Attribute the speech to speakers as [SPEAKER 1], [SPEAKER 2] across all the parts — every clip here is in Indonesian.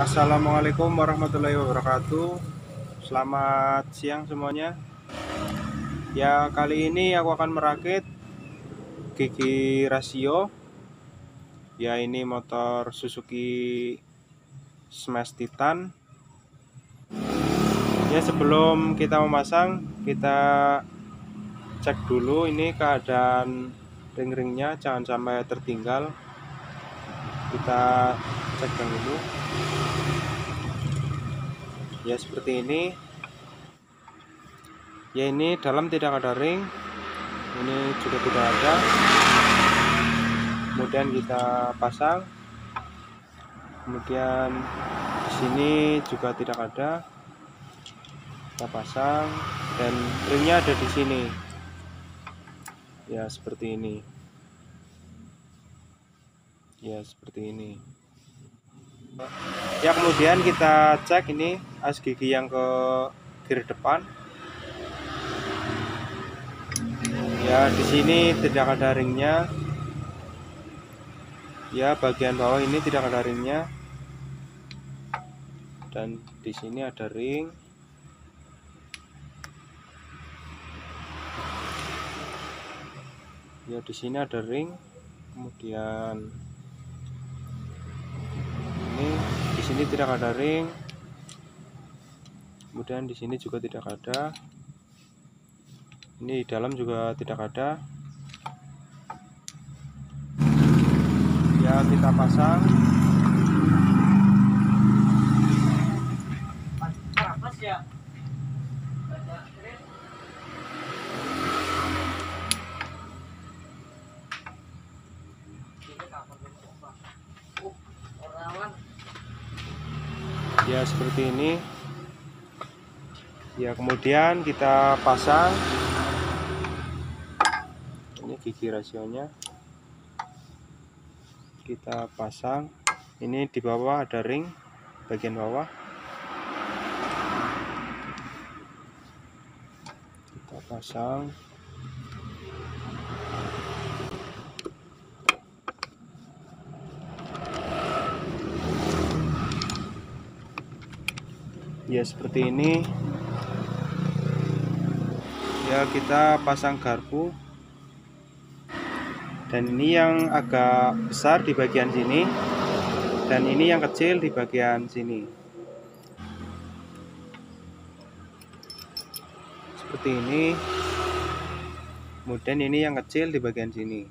[SPEAKER 1] Assalamualaikum warahmatullahi wabarakatuh. Selamat siang semuanya. Ya kali ini aku akan merakit Gigi rasio Ya ini motor Suzuki Smash Titan. Ya sebelum kita memasang Kita cek dulu ini keadaan ring-ringnya. Jangan sampai tertinggal. Kita cek dulu ya seperti ini. Ya ini dalam tidak ada ring. Ini juga tidak ada. Kemudian kita pasang. Kemudian di sini juga tidak ada. Kita pasang. Dan ringnya ada di sini. Ya seperti ini. Ya seperti ini ya kemudian kita cek ini as gigi yang ke kiri depan. Ya di sini tidak ada ringnya. Ya bagian bawah ini tidak ada ringnya. Dan di sini ada ring. Ya di sini ada ring. Kemudian ini di sini tidak ada ring. Kemudian di sini juga tidak ada. Ini di dalam juga tidak ada. Ya kita pasang. Ya seperti ini. Ya kemudian kita pasang. Ini gigi rasionya. Kita pasang. Ini di bawah ada ring bagian bawah. Kita pasang ya seperti ini. Ya kita pasang garpu. Dan ini yang agak besar di bagian sini. Dan ini yang kecil di bagian sini. Seperti ini. Kemudian ini yang kecil di bagian sini.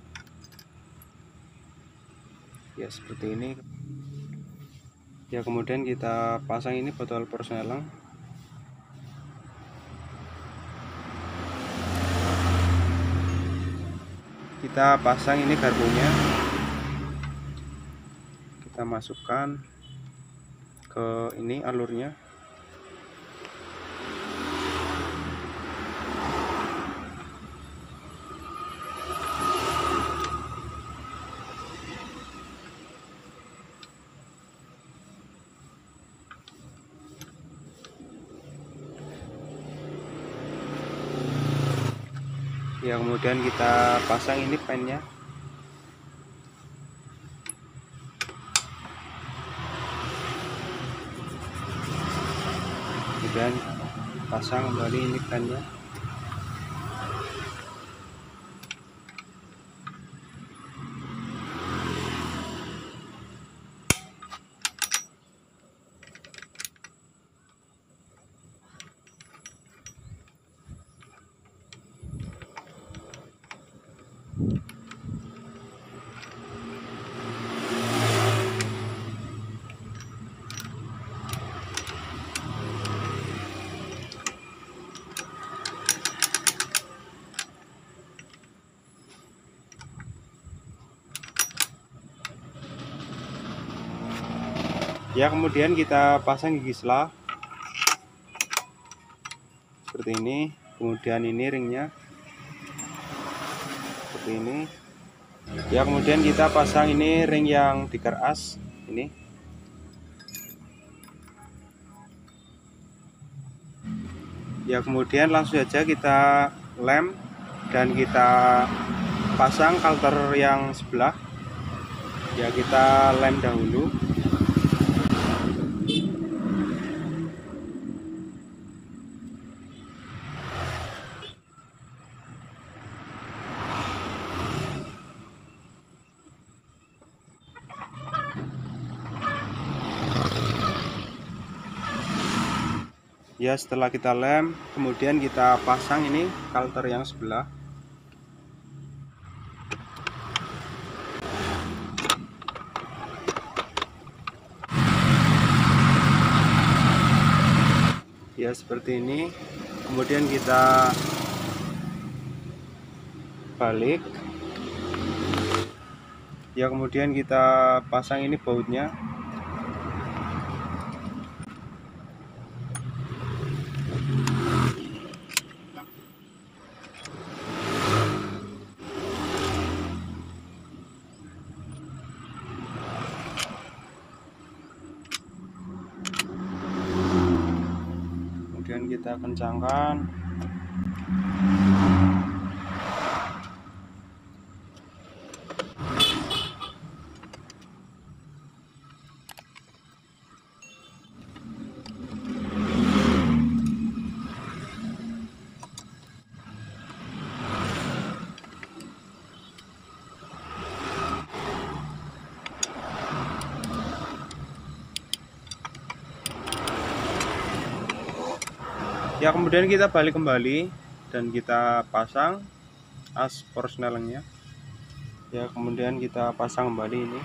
[SPEAKER 1] Ya seperti ini ya kemudian kita pasang ini botol persnelang kita pasang ini garpunya. Kita masukkan ke ini alurnya ya kemudian kita pasang ini pennya. Kemudian pasang kembali ini pennya ya kemudian kita pasang gigi selah seperti ini. Kemudian ini ringnya. Seperti ini. Ya kemudian kita pasang ini ring yang dikeras ini. Ya kemudian langsung saja kita lem dan kita pasang kalter yang sebelah. Ya kita lem dahulu ya setelah kita lem kemudian kita pasang ini kalter yang sebelah. Ya seperti ini. Kemudian kita balik. Ya kemudian kita pasang ini bautnya kemudian kita kencangkan ya kemudian kita balik kembali dan kita pasang as persnelingnya ya kemudian kita pasang kembali ini.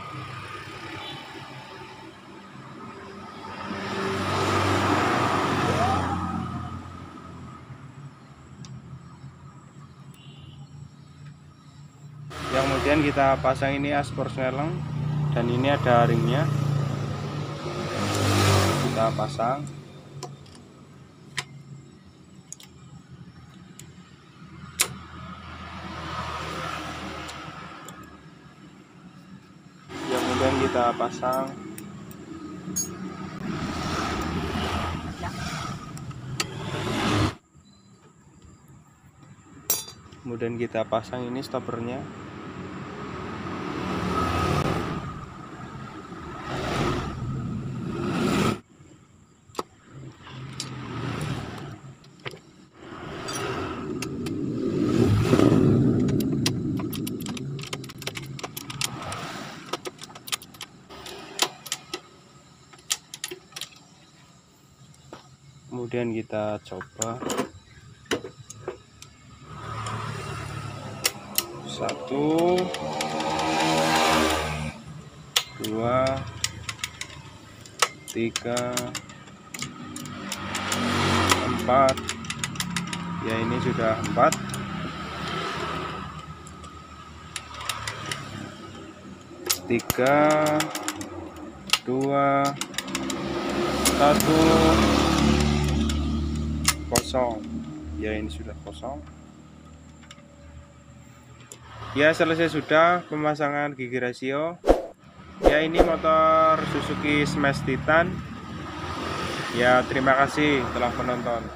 [SPEAKER 1] Ya kemudian kita pasang ini as persneling dan ini ada ringnya. Kita pasang kemudian pasang. Kemudian kita pasang ini stoppernya kemudian kita coba. Satu. Dua. Tiga. Empat. Ya ini sudah empat. Tiga. Dua. Satu kosong. Ya ini sudah kosong. Ya selesai sudah pemasangan gigi rasio. Ya ini motor Suzuki Smash Titan. Ya terima kasih telah menonton